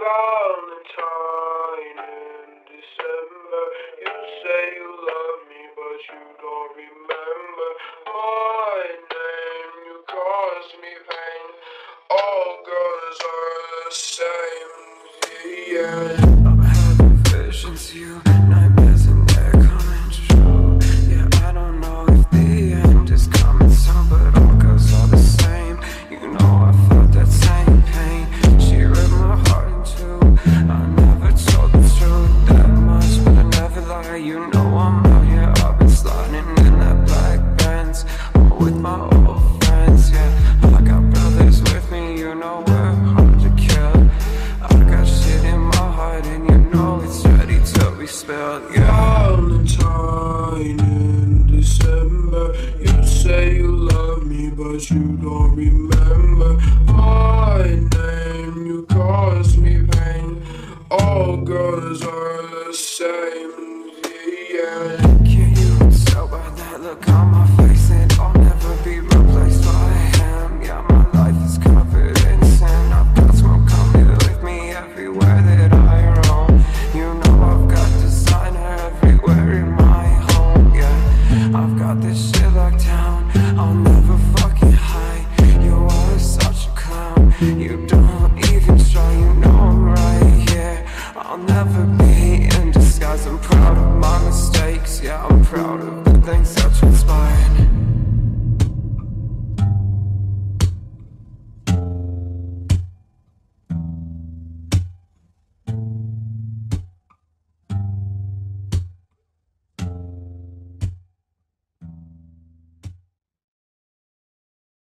Valentine in December. You say you love me, but you don't remember my name. You cause me pain. All girls are the same. Yeah. I'm having visions, you You know I'm out here, I've been sliding in that black Benz with my old friends. Yeah, I got brothers with me, you know we're hard to kill. I got shit in my heart, and you know it's ready to be spilled. Yeah. Valentine in December. You say you love me, but you don't remember my name. You cause me pain. All girls are the same. Can you tell by look on my face And I'll never be replaced by him Yeah, my life is covered in sin I've smoke me everywhere that I roam You know I've got designer everywhere in my home Yeah, I've got this shit locked down I'll never fucking hide You are such a clown You don't even try You know I'm right, here. I'll never be in disguise. I'm proud of my mistakes, yeah, I'm proud of